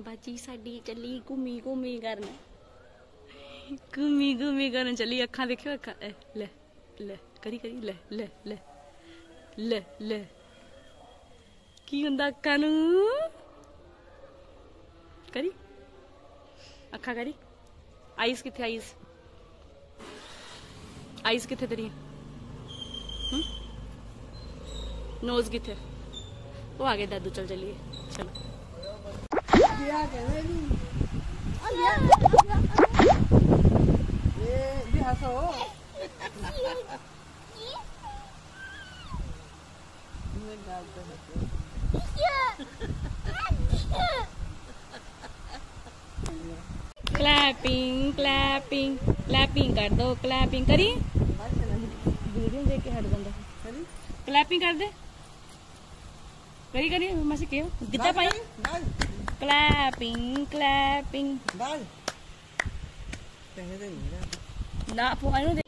ਬਾਜੀ ਸਾਡੀ ਚੱਲੀ ਘੁੰਮੀ ਘੁੰਮੀ ਕਰਨ ਘੁੰਮੀ ਘੁੰਮੀ ਕਰਨ ਚੱਲੀ ਅੱਖਾਂ ਦੇਖਿਓ ਅੱਖਾਂ ਐ, ਲੈ ਲੈ ਕਰੀ ਕਰੀ ਲੈ ਲੈ ਲੈ ਲੈ ਲੈ ਕੀ ਹੁੰਦਾ ਅੱਖਾਂ ਨੂੰ ਕਰੀ ਅੱਖਾਂ ਕਰੀ ਆਈਸ ਕਿੱਥੇ ਆਈਸ ਆਈਸ ਕਿੱਥੇ ਤੇਰੀ ਹਮ ਨੋਜ਼ ਕਿੱਥੇ ਉਹ ਆ ਗਏ ਦਾਦੂ ਚਲ ਚਲੀਏ ਚਲੋ क्लैपिंग क्लैपिंग क्लैपिंग कर दो क्लैपिंग करी? वीडियो देख के हट बंदा क्लैपिंग कर दे। करी करी? मसी के कितना पाई? clapping clapping. Đó phụ anh nó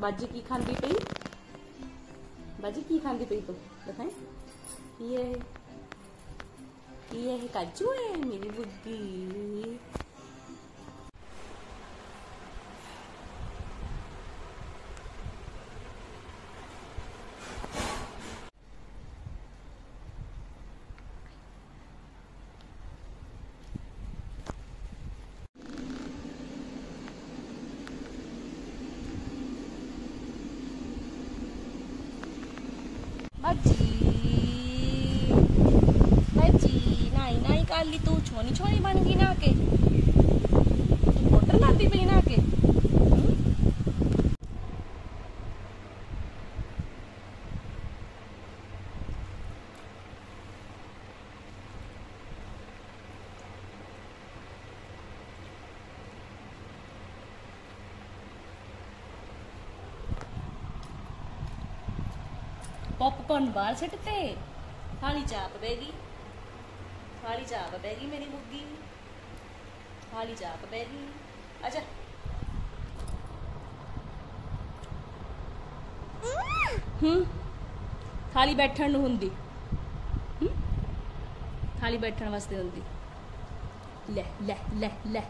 बाजी की खांदी पे बाजी की खांदी पे तो बताएँ। ये ये है काजू है, मेरी बुद्धि બચ્ચી બચ્ચી નાઈ નાઈ કાઢ લીધું છોની છોની બની નાખે મોટર લાંબી પી નાખે ਪੌਪਕਾਰਨ ਬਾਹਰ ਸਿੱਟਤੇ ਥਾਲੀ ਚਾਪ ਬਹਿ ਗਈ ਥਾਲੀ ਚਾਪ ਬਹਿ ਗਈ ਮੇਰੀ ਬੁੱਗੀ ਥਾਲੀ ਚਾਪ ਬਹਿ ਗਈ ਆਜਾ ਹੂੰ ਥਾਲੀ ਬੈਠਣ ਨੂੰ ਹੁੰਦੀ ਹੂੰ ਥਾਲੀ ਬੈਠਣ ਵਾਸਤੇ ਹੁੰਦੀ ਲੈ ਲੈ ਲੈ ਲੈ